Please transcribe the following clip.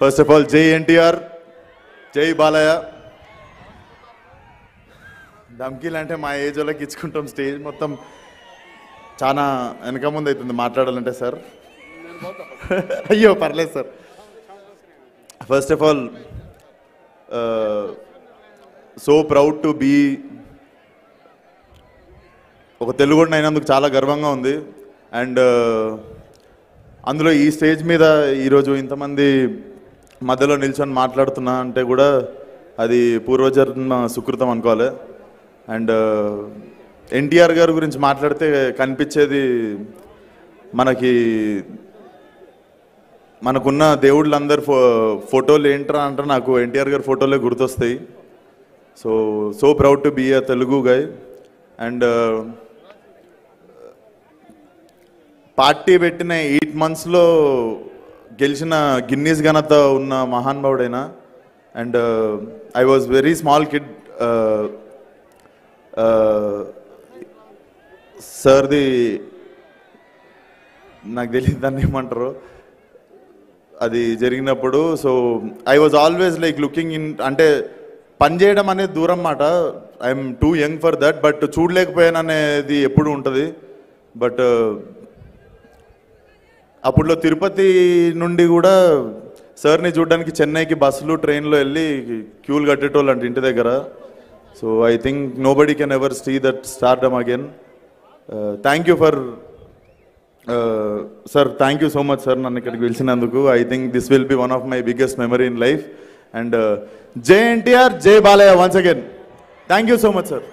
First of all జై ఎన్టీఆర్ జై బాలయ్య ధమ్కీలు అంటే మా ఏజ్ వాళ్ళకి ఇచ్చుకుంటాం స్టేజ్ మొత్తం. చాలా వెనక ముందు అవుతుంది మాట్లాడాలంటే సార్. అయ్యో పర్లేదు sir. First of all so proud to be ఒక తెలుగుడిని అయినందుకు చాలా గర్వంగా ఉంది. అండ్ uh, అందులో ఈ స్టేజ్ మీద ఈరోజు ఇంతమంది మధ్యలో నిల్చొని మాట్లాడుతున్నా అంటే కూడా అది పూర్వజన్మ సుకృతం అనుకోవాలి. అండ్ uh, ఎన్టీఆర్ గారి గురించి మాట్లాడితే కనిపించేది మనకి మనకున్న దేవుళ్ళందరి ఫో ఫోటోలు ఏంట్రా అంటే నాకు ఎన్టీఆర్ గారి ఫోటోలే గుర్తొస్తాయి. So so proud to be a Telugu guy and uh, party పెట్టిన ఎయిట్ మంత్స్లో గెలిచిన గిన్నీస్ ఘనత ఉన్న మహానుభావుడైన and I was very small kid సార్ది నాకు తెలియదు దాన్ని ఏమంటారు. అది జరిగినప్పుడు so I was always like looking in అంటే పని చేయడం అనేది దూరం మాట. I'm too young for that but చూడలేకపోయాను అనేది ఎప్పుడు ఉంటుంది. బట్ అప్పుడులో తిరుపతి నుండి కూడా సార్ని చూడడానికి చెన్నైకి బస్సులు ట్రైన్లో వెళ్ళి క్యూలు కట్టేటోళ్ళు అంటే ఇంటి దగ్గర. So I think nobody can ever see that stardom again thank you for sir thank you so much sir నన్ను ఇక్కడికి పిలిచినందుకు. I think this will be one of my biggest memory in life and J NTR J Balayya once again thank you so much sir